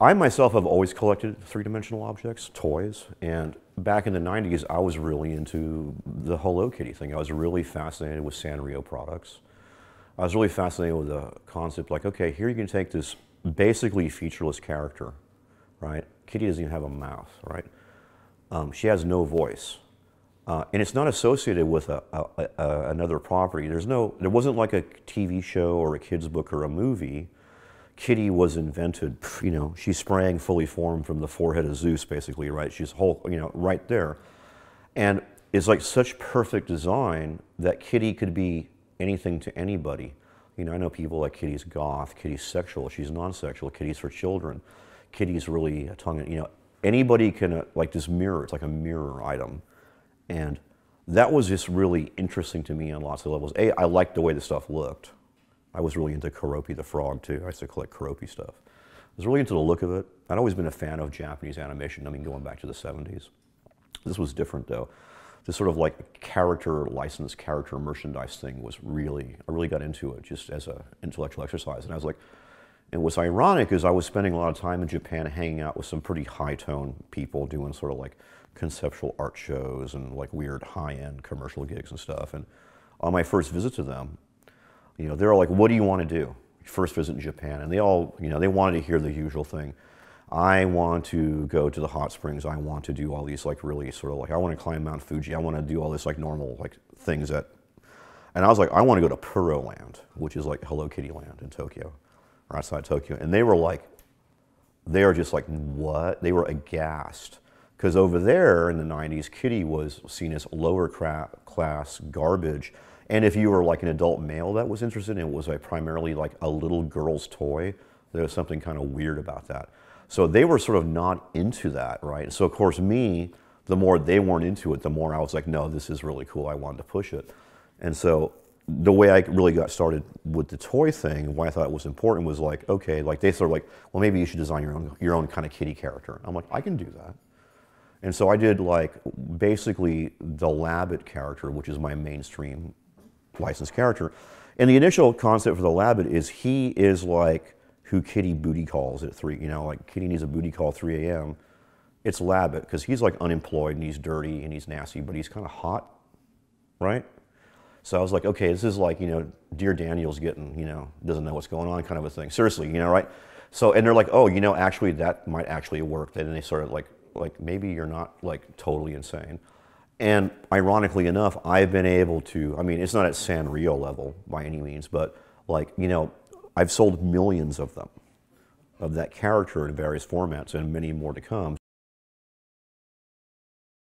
I myself have always collected three-dimensional objects, toys, and back in the 90s, I was really into the Hello Kitty thing. I was really fascinated with Sanrio products. I was really fascinated with the concept like, okay, here you can take this basically featureless character, right? Kitty doesn't even have a mouth, right? Um, she has no voice. Uh, and it's not associated with a, a, a, another property. There's no, there wasn't like a TV show or a kid's book or a movie. Kitty was invented, you know, she sprang fully formed from the forehead of Zeus, basically, right? She's whole, you know, right there. And it's like such perfect design that Kitty could be anything to anybody. You know, I know people like Kitty's goth, Kitty's sexual, she's non-sexual, Kitty's for children. Kitty's really a tongue, you know, anybody can, uh, like this mirror, it's like a mirror item. And that was just really interesting to me on lots of levels. A, I liked the way the stuff looked. I was really into Keroppi the frog too. I used to collect Keroppi stuff. I was really into the look of it. I'd always been a fan of Japanese animation, I mean, going back to the 70s. This was different though. This sort of like character license, character merchandise thing was really, I really got into it just as an intellectual exercise. And I was like, and what's ironic is I was spending a lot of time in Japan hanging out with some pretty high tone people doing sort of like conceptual art shows and like weird high end commercial gigs and stuff. And on my first visit to them, you know, they're like, what do you want to do? First visit in Japan. And they all, you know, they wanted to hear the usual thing. I want to go to the hot springs. I want to do all these like really sort of like, I want to climb Mount Fuji. I want to do all this like normal like things that, and I was like, I want to go to Puro Land, which is like Hello Kitty Land in Tokyo or outside Tokyo. And they were like, they are just like, what? They were aghast. Because over there in the 90s, Kitty was seen as lower class garbage. And if you were like an adult male that was interested in it, was a primarily like a little girl's toy. There was something kind of weird about that. So they were sort of not into that, right? So of course me, the more they weren't into it, the more I was like, no, this is really cool. I wanted to push it. And so the way I really got started with the toy thing, why I thought it was important was like, okay, like they sort of like, well, maybe you should design your own your own kind of kitty character. I'm like, I can do that. And so I did like basically the Labbit character, which is my mainstream licensed character. And the initial concept for the Labbit is he is like who Kitty booty calls at three, you know, like Kitty needs a booty call at 3 a.m. It's Labbit because he's like unemployed and he's dirty and he's nasty, but he's kind of hot, right? So I was like, okay, this is like, you know, Dear Daniel's getting, you know, doesn't know what's going on kind of a thing. Seriously, you know, right? So, and they're like, oh, you know, actually that might actually work. Then they sort of like, like maybe you're not like totally insane. And ironically enough, I've been able to, I mean, it's not at Sanrio level by any means, but like, you know, I've sold millions of them, of that character in various formats and many more to come.